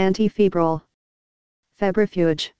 Antifebrile. Febrifuge.